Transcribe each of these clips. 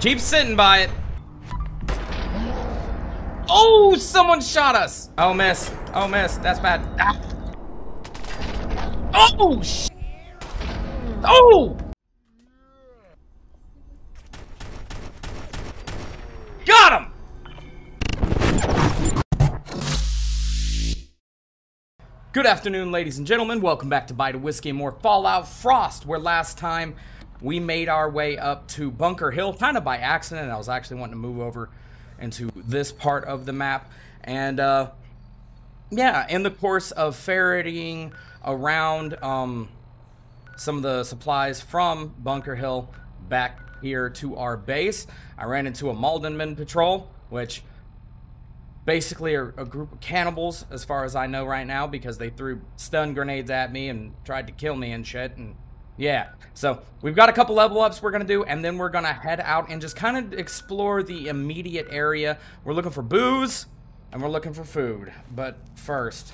Keep sitting by it. Oh, someone shot us. Oh, miss. Oh, miss. That's bad. Ah. Oh, sh Oh! Got him! Good afternoon, ladies and gentlemen. Welcome back to Byte of Whiskey and More Fallout Frost, where last time we made our way up to Bunker Hill, kind of by accident. I was actually wanting to move over into this part of the map. And, uh, yeah, in the course of ferreting around um, some of the supplies from Bunker Hill back here to our base, I ran into a Maldenman patrol, which basically are a group of cannibals as far as I know right now because they threw stun grenades at me and tried to kill me and shit and yeah, so we've got a couple level ups we're going to do, and then we're going to head out and just kind of explore the immediate area. We're looking for booze, and we're looking for food. But first,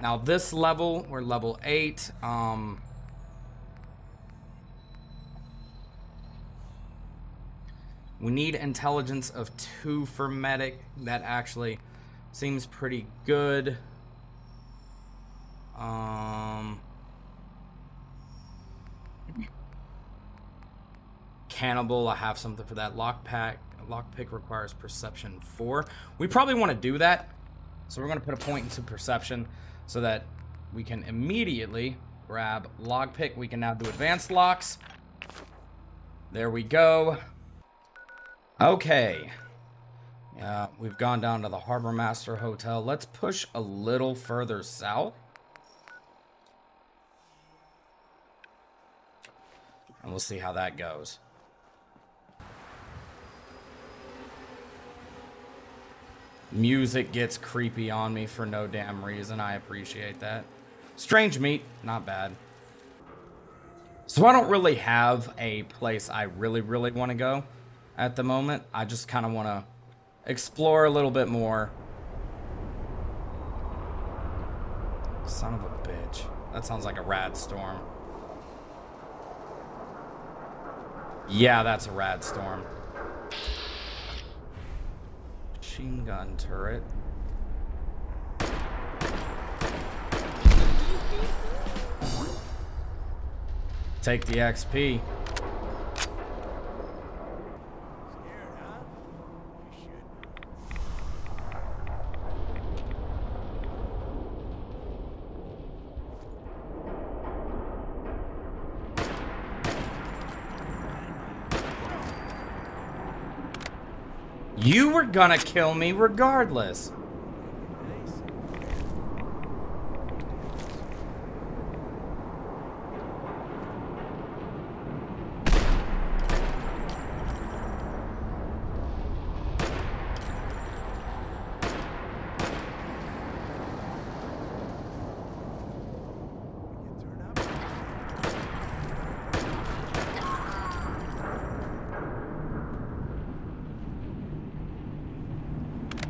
now this level, we're level 8. Um, we need intelligence of 2 for medic. That actually seems pretty good. Um... Cannibal, I have something for that. Lockpack, lockpick requires perception 4. We probably want to do that. So we're going to put a point into perception so that we can immediately grab lockpick. We can now do advanced locks. There we go. Okay. Uh, we've gone down to the Harbor Master Hotel. Let's push a little further south. And we'll see how that goes. Music gets creepy on me for no damn reason. I appreciate that. Strange meat, not bad. So I don't really have a place I really, really want to go at the moment. I just kind of want to explore a little bit more. Son of a bitch. That sounds like a rad storm. Yeah, that's a rad storm machine gun turret. Take the XP. You were gonna kill me regardless.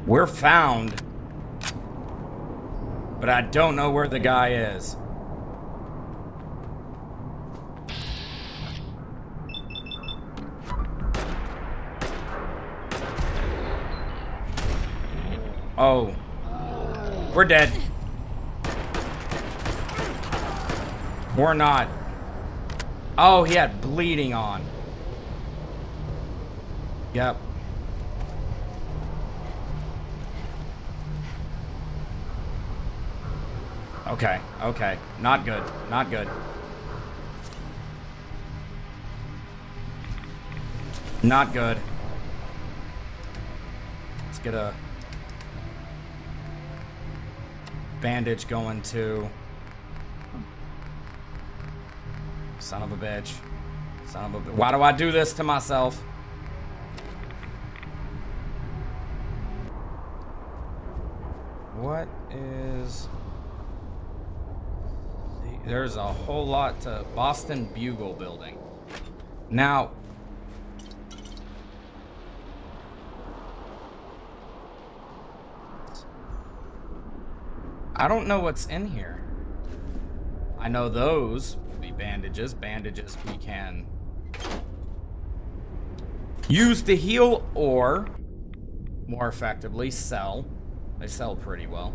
We're found. But I don't know where the guy is. Oh. We're dead. We're not. Oh, he had bleeding on. Yep. Okay, okay. Not good. Not good. Not good. Let's get a bandage going to. Son of a bitch. Son of a bitch. Why do I do this to myself? What is... There's a whole lot to Boston Bugle building. Now, I don't know what's in here. I know those would be bandages. Bandages we can Use to heal or, more effectively, sell. They sell pretty well.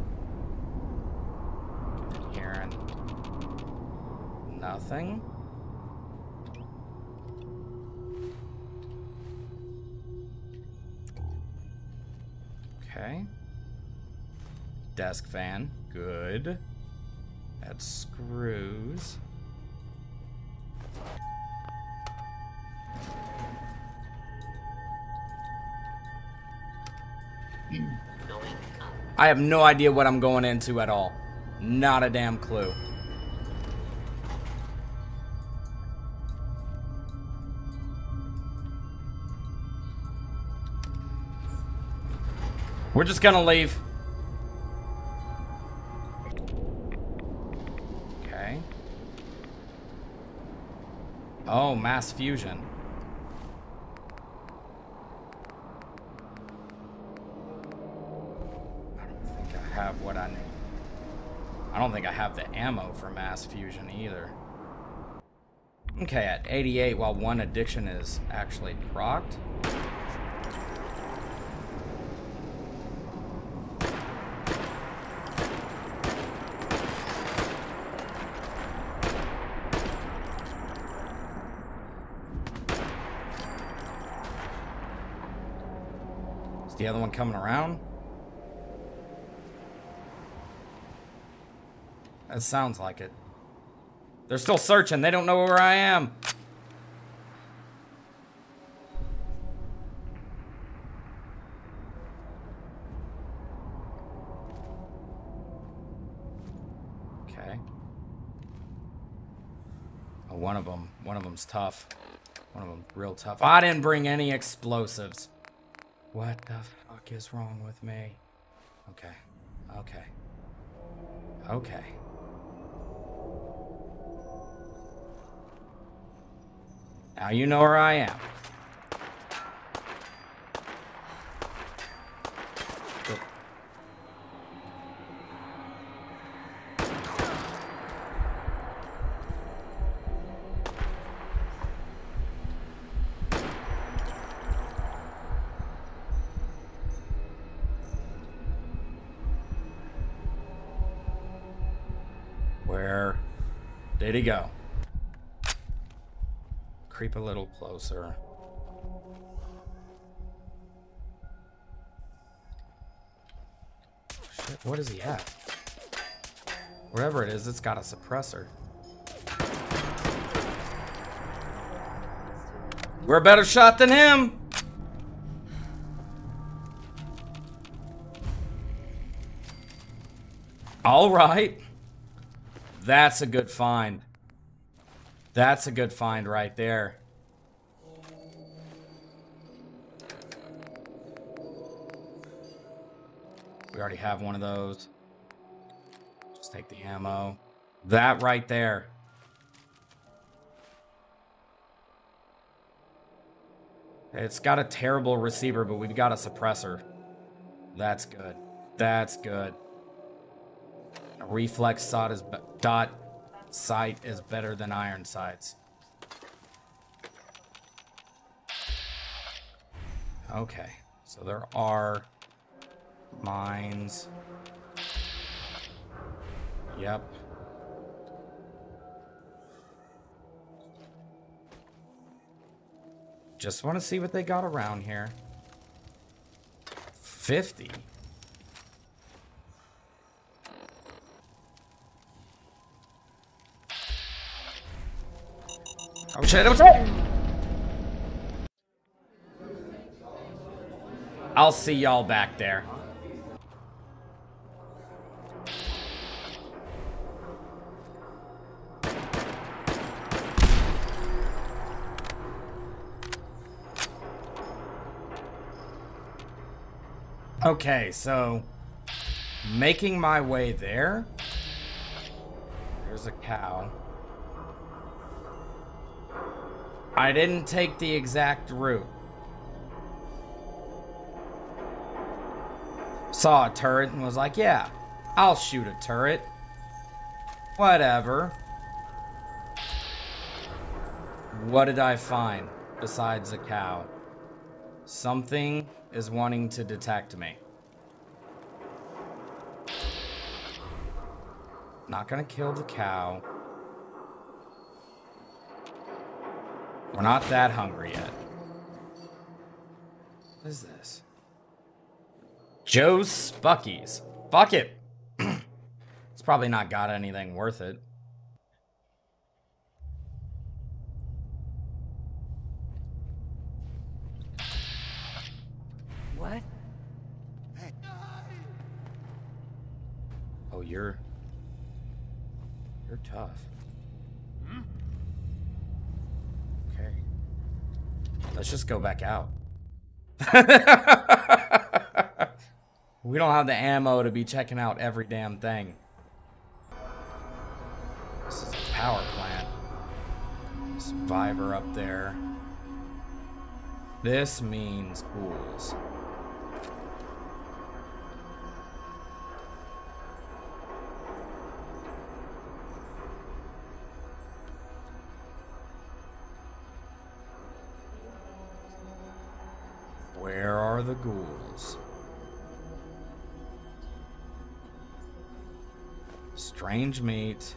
Here nothing. Okay. Desk fan. Good. Add screws. I have no idea what I'm going into at all. Not a damn clue. We're just gonna leave. Okay. Oh, mass fusion. I don't think I have what I need. I don't think I have the ammo for mass fusion either. Okay, at 88, while one addiction is actually procced. The other one coming around? That sounds like it. They're still searching. They don't know where I am. Okay. Oh, one of them. One of them's tough. One of them real tough. I didn't bring any explosives. What the fuck is wrong with me? Okay. Okay. Okay. Now you know where I am. There he go. Creep a little closer. Shit, what is he at? Wherever it is, it's got a suppressor. We're a better shot than him! All right. That's a good find. That's a good find right there. We already have one of those. Just take the ammo. That right there. It's got a terrible receiver, but we've got a suppressor. That's good. That's good. A reflex shot is dot sight is better than iron sights. Okay, so there are mines. Yep. Just want to see what they got around here. 50? I'll see y'all back there. Okay, so making my way there. There's a cow. I didn't take the exact route. Saw a turret and was like, yeah, I'll shoot a turret. Whatever. What did I find besides a cow? Something is wanting to detect me. Not gonna kill the cow. We're not that hungry yet. What is this? Joe's Spuckies. Fuck it. it's probably not got anything worth it. What? Oh, you're... You're tough. Let's just go back out. we don't have the ammo to be checking out every damn thing. This is a power plant. Survivor up there. This means ghouls. Are the ghouls? Strange meat.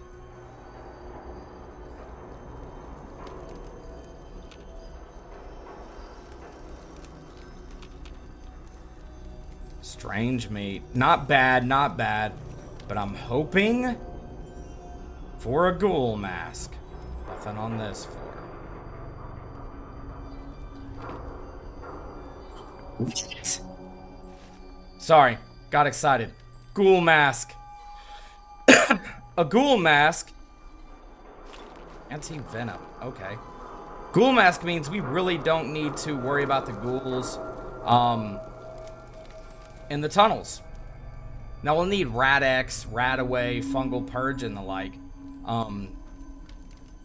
Strange meat. Not bad, not bad. But I'm hoping for a ghoul mask. Nothing on this Sorry, got excited. Ghoul mask. a ghoul mask. Anti-venom, okay. Ghoul mask means we really don't need to worry about the ghouls um, in the tunnels. Now we'll need Rad-X, Radaway, Fungal Purge, and the like. Um,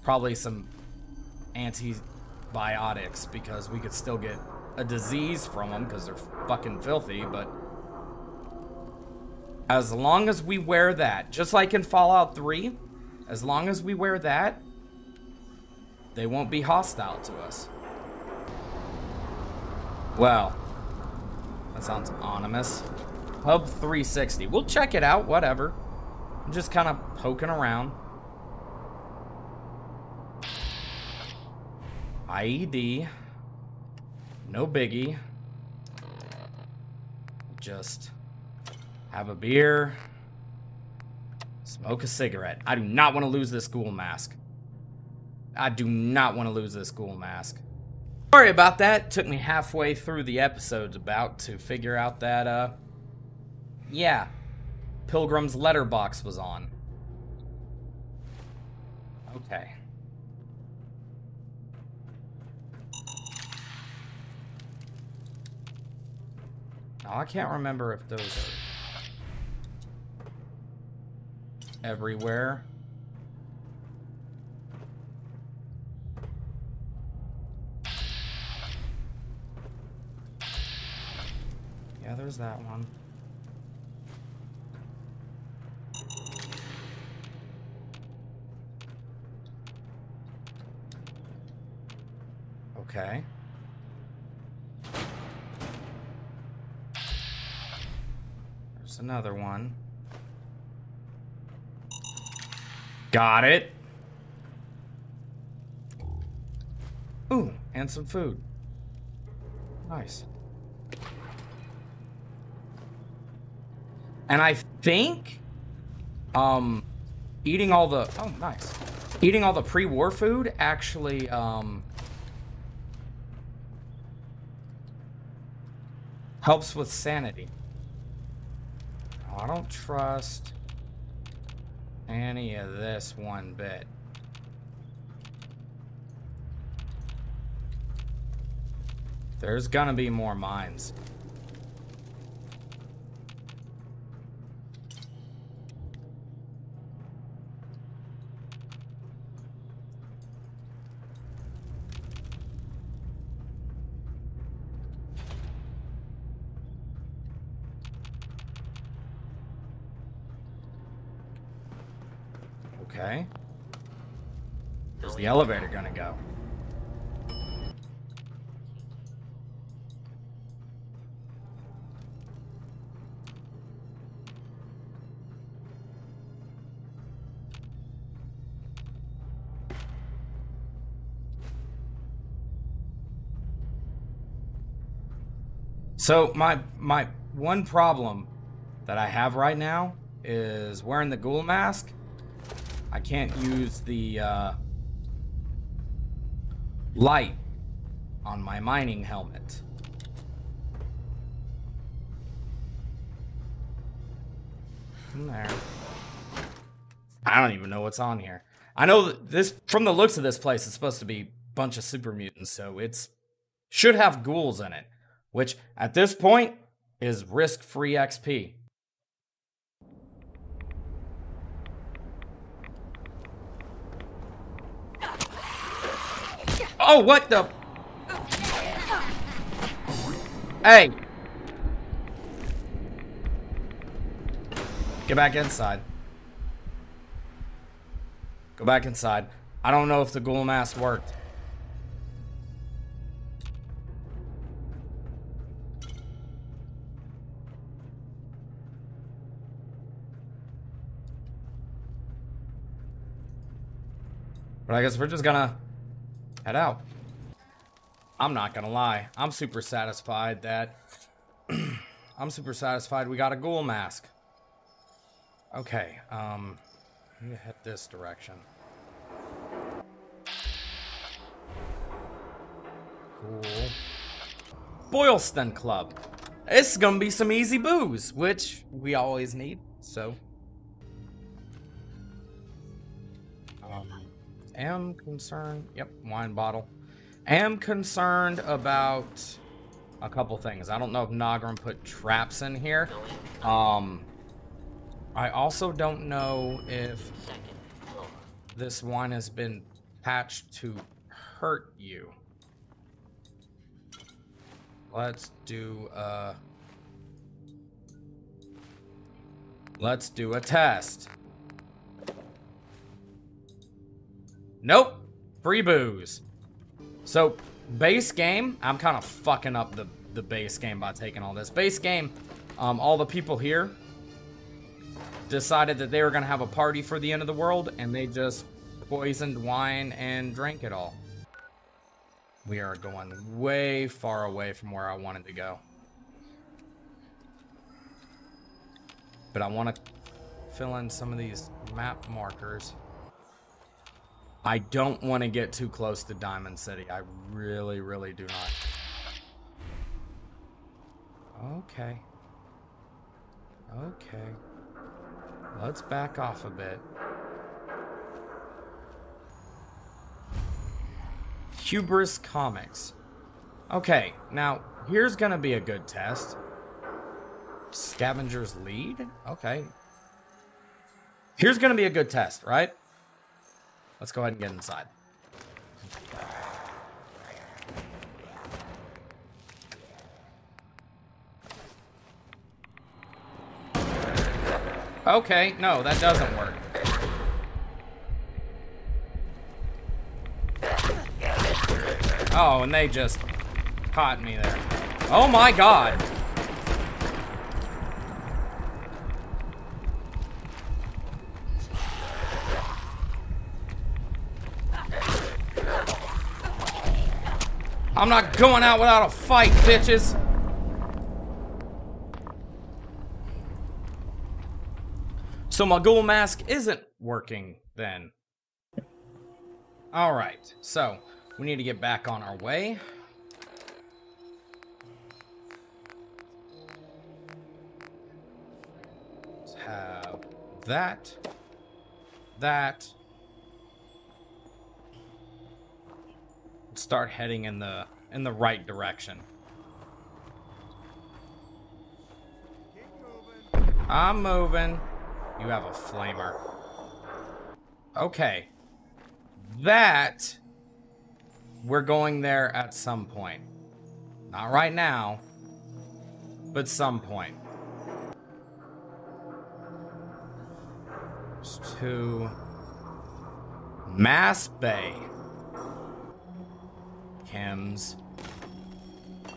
probably some antibiotics because we could still get a disease from them because they're fucking filthy, but as long as we wear that, just like in Fallout 3, as long as we wear that, they won't be hostile to us. Well, that sounds ominous. Hub 360. We'll check it out, whatever. I'm just kind of poking around. IED. No biggie. Just have a beer. Smoke a cigarette. I do not want to lose this ghoul mask. I do not want to lose this ghoul mask. Sorry about that. Took me halfway through the episodes about to figure out that, uh, yeah, Pilgrim's letterbox was on. Okay. Now, I can't remember if those are everywhere. Yeah, there's that one. Okay. There's another one. Got it. Ooh, and some food. Nice. And I think, um, eating all the, oh, nice. Eating all the pre-war food actually, um, helps with sanity. I don't trust any of this one bit. There's gonna be more mines. Okay. Where's the elevator gonna go? So my my one problem that I have right now is wearing the ghoul mask I can't use the uh, light on my mining helmet. In there. I don't even know what's on here. I know this, from the looks of this place, it's supposed to be a bunch of super mutants, so it's should have ghouls in it, which at this point is risk-free XP. Oh, what the? Hey! Get back inside. Go back inside. I don't know if the ghoul mask worked. But I guess we're just gonna head out. I'm not gonna lie. I'm super satisfied that... I'm super satisfied we got a ghoul mask. Okay, um... I'm gonna head this direction. Cool. Boylston Club. It's gonna be some easy booze, which we always need, so. Um, am concerned, yep, wine bottle. Am concerned about a couple things. I don't know if Nagram put traps in here. Um, I also don't know if this wine has been patched to hurt you. Let's do uh Let's do a test. Nope. Free booze. So, base game, I'm kind of fucking up the, the base game by taking all this. Base game, um, all the people here decided that they were going to have a party for the end of the world, and they just poisoned wine and drank it all. We are going way far away from where I wanted to go. But I want to fill in some of these map markers. I don't want to get too close to Diamond City. I really, really do not. Okay. Okay. Let's back off a bit. Hubris Comics. Okay, now here's gonna be a good test. Scavenger's lead? Okay. Here's gonna be a good test, right? Let's go ahead and get inside. Okay, no, that doesn't work. Oh, and they just caught me there. Oh my god! I'm not going out without a fight, bitches! So my ghoul mask isn't working then. Alright, so we need to get back on our way. Let's have that, that. Start heading in the in the right direction. I'm moving. You have a flamer. Okay. That, we're going there at some point. Not right now, but some point. to Mass Bay. Chems.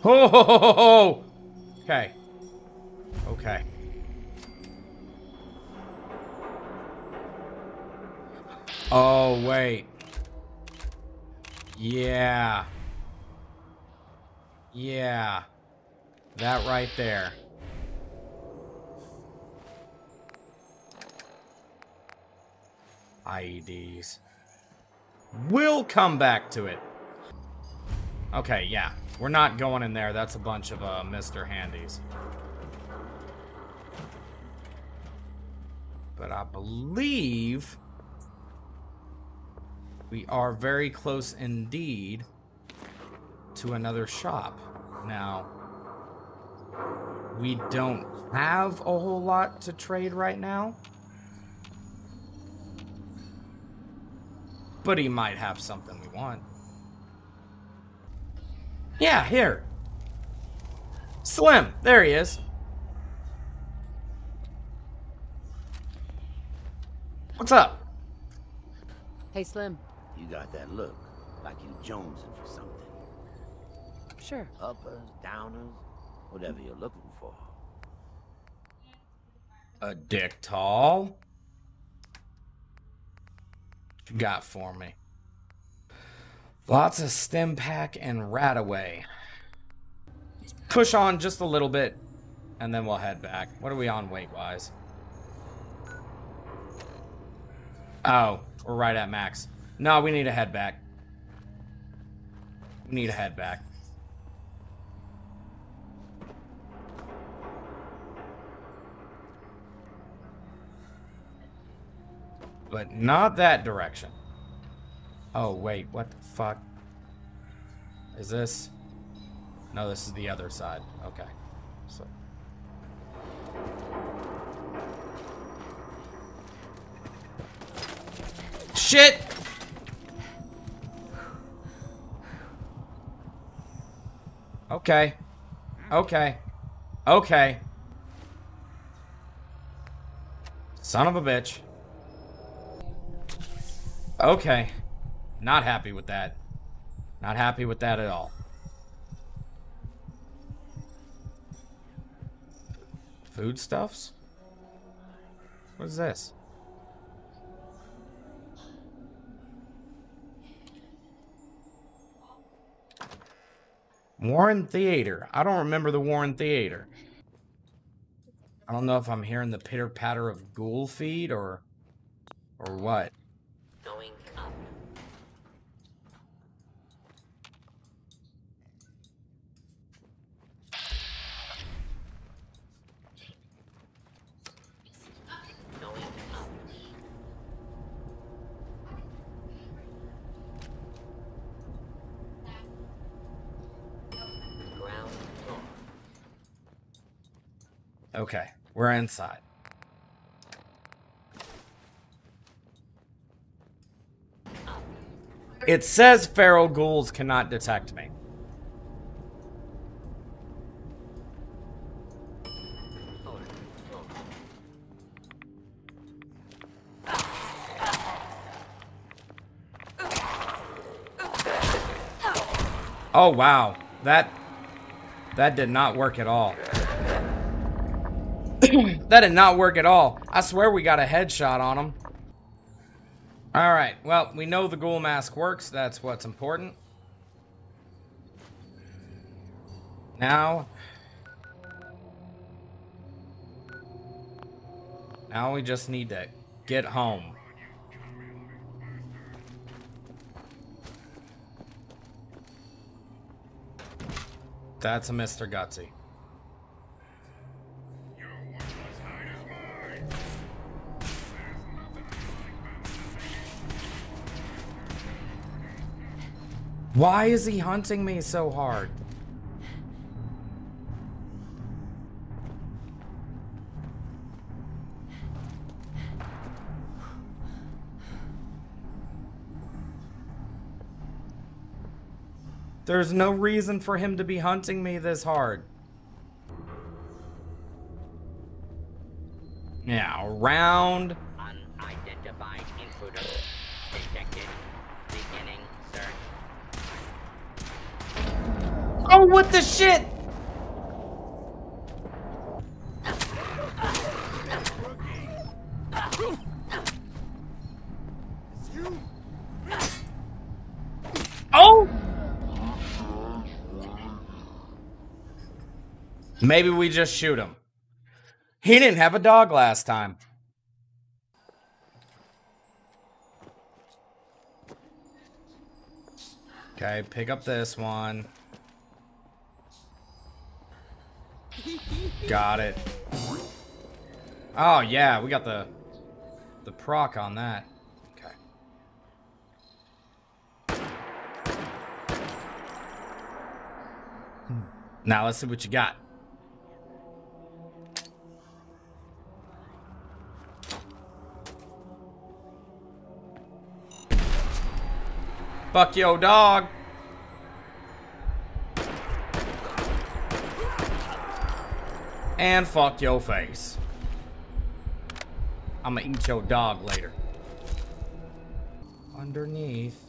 Oh, okay. Okay. Oh, wait. Yeah. Yeah. That right there. IEDs. We'll come back to it. Okay, yeah. We're not going in there. That's a bunch of uh, Mr. Handies. But I believe we are very close indeed to another shop. Now, we don't have a whole lot to trade right now. But he might have something we want. Yeah, here. Slim, there he is. What's up? Hey, Slim. You got that look, like you jonesing for something. Sure. Uppers, downers, whatever you're looking for. Addictol. What you got for me? Lots of Stimpak and RadAway. Push on just a little bit, and then we'll head back. What are we on weight-wise? Oh, we're right at max. No, we need to head back. We need to head back. But not that direction. Oh, wait, what the fuck? Is this? No, this is the other side. Okay. So. Shit! Okay. Okay. Okay. Son of a bitch. Okay. Not happy with that. Not happy with that at all. Foodstuffs? What is this? Warren Theater. I don't remember the Warren Theater. I don't know if I'm hearing the pitter patter of ghoul feed or or what. Going Okay, we're inside. It says feral ghouls cannot detect me. Oh wow, that that did not work at all. that did not work at all. I swear we got a headshot on him. All right, well we know the ghoul mask works. That's what's important. Now, now we just need to get home. That's a Mr. Gutsy. Why is he hunting me so hard? There's no reason for him to be hunting me this hard. Now, round. Unidentified intruder Oh, what the shit? Oh! Maybe we just shoot him. He didn't have a dog last time. Okay, pick up this one. Got it. Oh yeah, we got the the proc on that. Okay. Hmm. Now let's see what you got. Fuck yo dog. And fuck your face. I'ma eat your dog later. Underneath.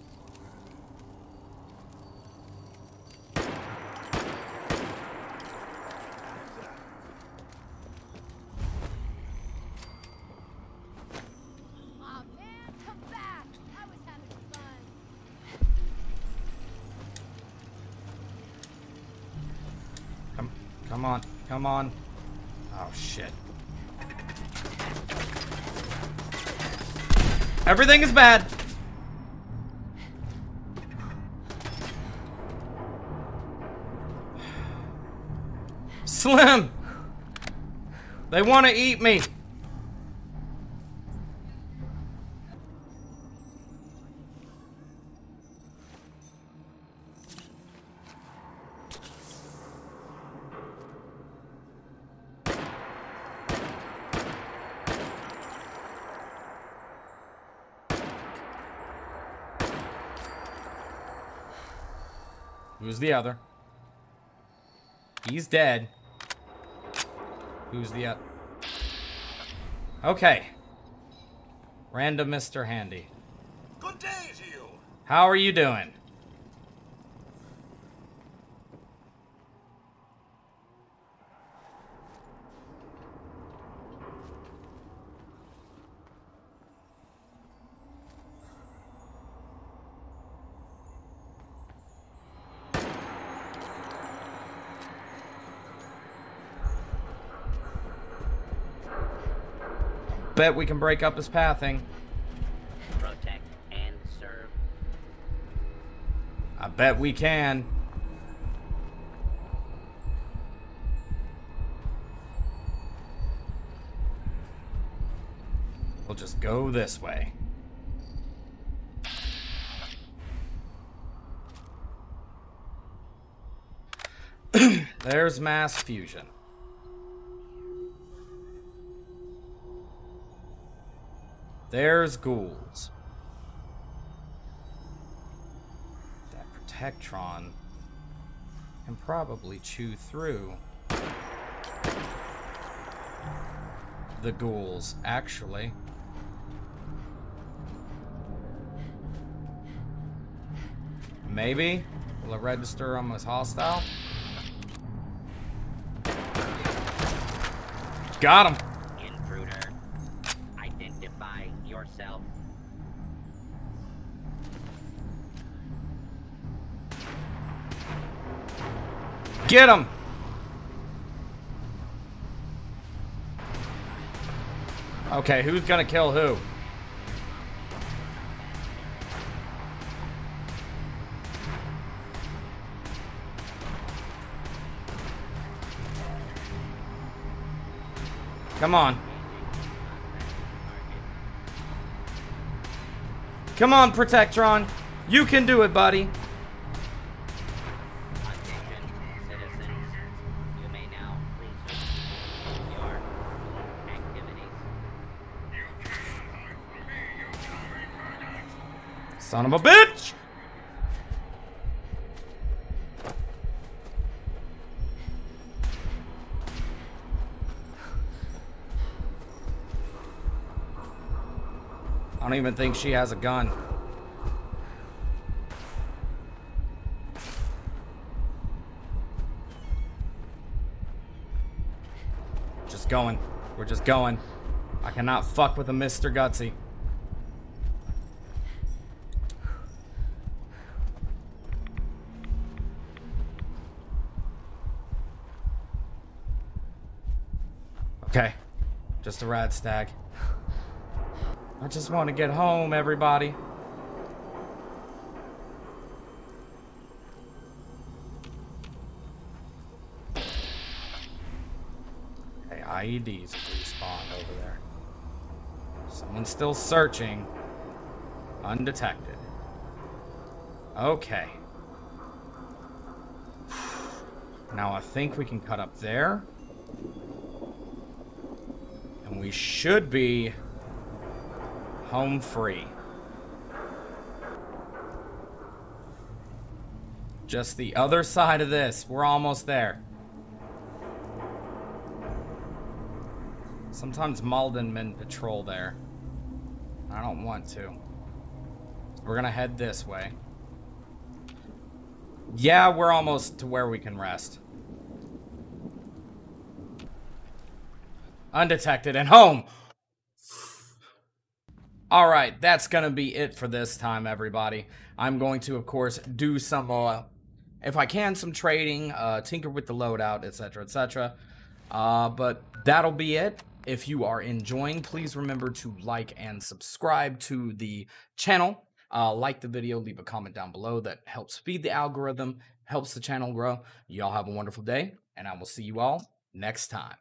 Come on, come on. Everything is bad. Slim! They want to eat me. Who's the other? He's dead. Who's the other? Okay. Random Mr. Handy. Good day to you. How are you doing? Bet we can break up his pathing. Protect and serve. I bet we can. We'll just go this way. There's mass fusion. There's ghouls. That Protectron can probably chew through the ghouls, actually. Maybe? Will it register them as hostile? Got him! Yourself. Get him! Okay, who's gonna kill who? Come on. Come on, Protectron. You can do it, buddy. Son of a bitch! I don't even think she has a gun. Just going. We're just going. I cannot fuck with a Mr. Gutsy. Okay. Just a radstag. I just want to get home, everybody. Okay, IEDs respawned over there. Someone's still searching. Undetected. Okay. Now I think we can cut up there. And we should be home free. Just the other side of this. We're almost there. Sometimes Malden men patrol there. I don't want to. We're gonna head this way. Yeah, we're almost to where we can rest. Undetected and home. All right, that's going to be it for this time, everybody. I'm going to, of course, do some, uh, if I can, some trading, uh, tinker with the loadout, etc., etc. Uh, but that'll be it. If you are enjoying, please remember to like and subscribe to the channel. Uh, like the video, leave a comment down below. That helps feed the algorithm, helps the channel grow. Y'all have a wonderful day, and I will see you all next time.